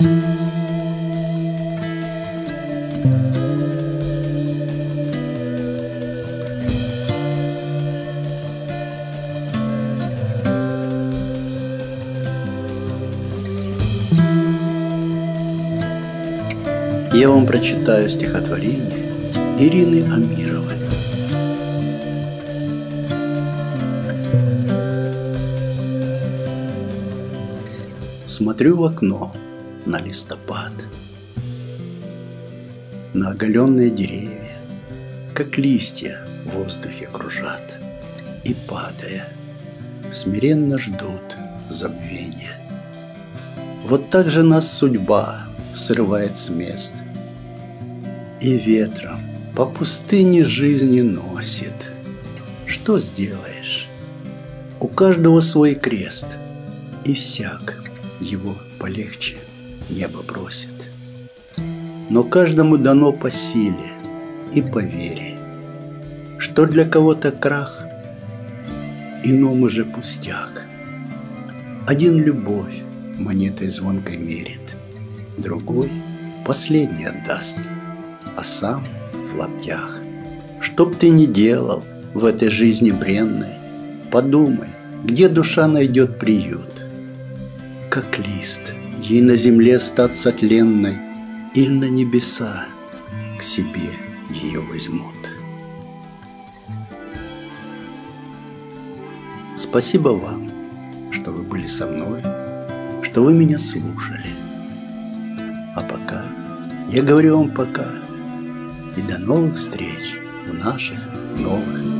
Я вам прочитаю стихотворение Ирины Амировой. Смотрю в окно на листопад, На оголенные деревья, Как листья в воздухе кружат, И, падая, смиренно ждут забвения. Вот так же нас судьба срывает с мест – и ветром по пустыне жизни носит. Что сделаешь? У каждого свой крест, и всяк его полегче небо просит. Но каждому дано по силе и по вере, что для кого-то крах, иному же пустяк. Один любовь монетой звонкой мерит, другой последний отдаст – а сам в лаптях. Что б ты ни делал в этой жизни бренной, подумай, где душа найдет приют. Как лист, ей на земле статься тленной, или на небеса к себе ее возьмут. Спасибо вам, что вы были со мной, что вы меня слушали. А пока я говорю вам пока – и до новых встреч в наших новых